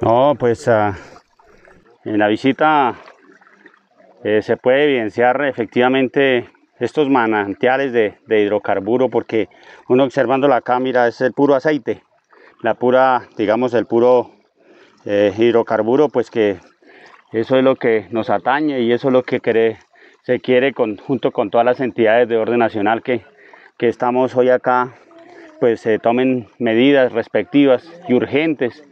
No, pues ah, en la visita eh, se puede evidenciar efectivamente estos manantiales de, hidrocarburo porque uno observando la cámara es el puro aceite, la pura, digamos, el puro eh, hidrocarburo, pues que eso es lo que nos atañe y eso es lo que se quiere junto con todas las entidades de orden nacional que, que estamos hoy acá, pues se tomen medidas respectivas y urgentes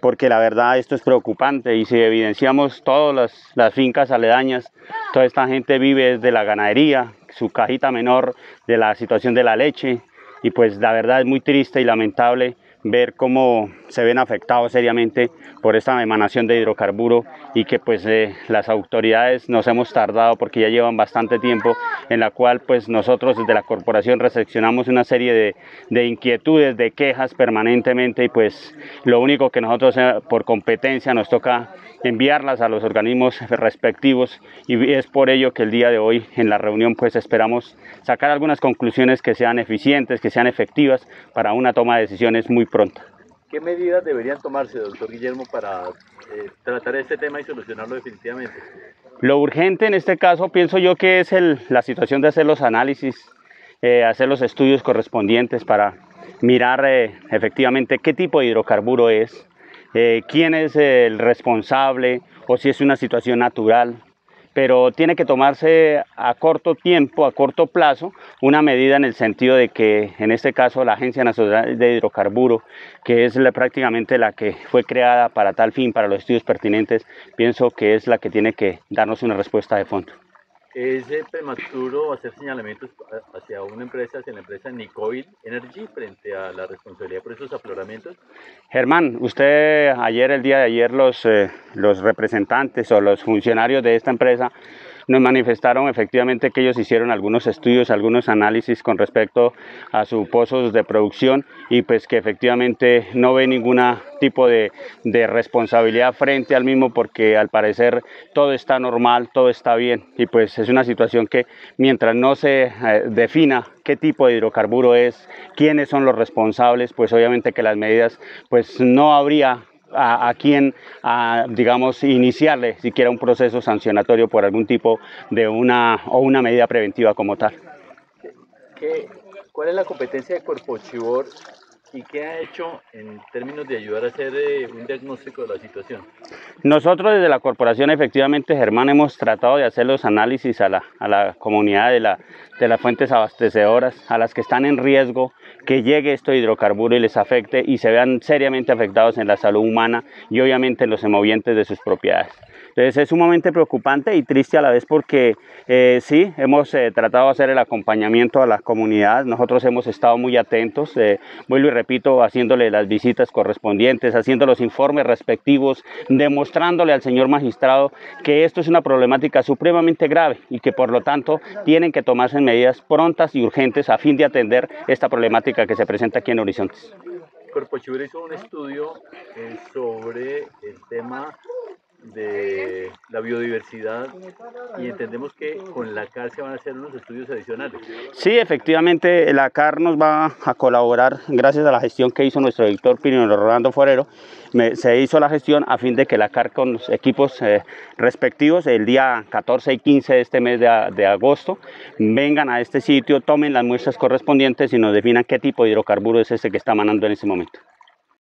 porque la verdad esto es preocupante y si evidenciamos todas las, fincas aledañas, toda esta gente vive de la ganadería, su cajita menor de la situación de la leche y pues la verdad es muy triste y lamentable ver cómo se ven afectados seriamente por esta emanación de hidrocarburo y que pues eh, las autoridades nos hemos tardado porque ya llevan bastante tiempo en la cual pues nosotros desde la corporación recepcionamos una serie de, de inquietudes, de quejas permanentemente y pues lo único que nosotros eh, por competencia nos toca enviarlas a los organismos respectivos y es por ello que el día de hoy en la reunión pues esperamos sacar algunas conclusiones que sean eficientes, que sean efectivas para una toma de decisiones muy pronta. ¿Qué medidas deberían tomarse, doctor Guillermo, para eh, tratar este tema y solucionarlo definitivamente? Lo urgente en este caso pienso yo que es la situación de hacer los análisis, eh, hacer los estudios correspondientes para mirar eh, efectivamente qué tipo de hidrocarburo es, quién es el responsable o si es una situación natural, pero tiene que tomarse a corto tiempo, a corto plazo, una medida en el sentido de que en este caso la Agencia Nacional de Hidrocarburo, que es prácticamente la que fue creada para tal fin, para los estudios pertinentes, pienso que es la que tiene que darnos una respuesta de fondo. ¿Es prematuro hacer señalamientos hacia una empresa, hacia la empresa Nicoil Energy, frente a la responsabilidad por esos afloramientos? Germán, usted ayer, el día de ayer, los, eh, los representantes o los funcionarios de esta empresa nos manifestaron efectivamente que ellos hicieron algunos estudios, algunos análisis con respecto a sus pozos de producción y pues que efectivamente no ve ningún tipo de, de responsabilidad frente al mismo porque al parecer todo está normal, todo está bien. Y pues es una situación que mientras no se eh, defina qué tipo de hidrocarburo es, quiénes son los responsables, pues obviamente que las medidas pues no habría a, quien, digamos, iniciarle siquiera un proceso sancionatorio por algún tipo de una o una medida preventiva como tal. ¿Qué, ¿Cuál es la competencia de Corpo Chibor ¿Y qué ha hecho en términos de ayudar a hacer eh, un diagnóstico de la situación? Nosotros desde la corporación, efectivamente, Germán, hemos tratado de hacer los análisis a la, a la comunidad de, la, de las fuentes abastecedoras, a las que están en riesgo que llegue esto hidrocarburo y les afecte y se vean seriamente afectados en la salud humana y obviamente en los emovientes de sus propiedades. Entonces es sumamente preocupante y triste a la vez porque eh, sí, hemos eh, tratado de hacer el acompañamiento a la comunidad, nosotros hemos estado muy atentos, eh, vuelvo y repito, haciéndole las visitas correspondientes, haciendo los informes respectivos, demostrándole al señor magistrado que esto es una problemática supremamente grave y que por lo tanto tienen que tomarse medidas prontas y urgentes a fin de atender esta problemática que se presenta aquí en Horizontes. Corpo hizo un estudio sobre el tema de la biodiversidad y entendemos que con la CAR se van a hacer unos estudios adicionales. Sí, efectivamente la CAR nos va a colaborar gracias a la gestión que hizo nuestro director Pino Rolando Forero. se hizo la gestión a fin de que la CAR con los equipos eh, respectivos el día 14 y 15 de este mes de, de, agosto vengan a este sitio, tomen las muestras correspondientes y nos definan qué tipo de hidrocarburo es ese que está manando en ese momento.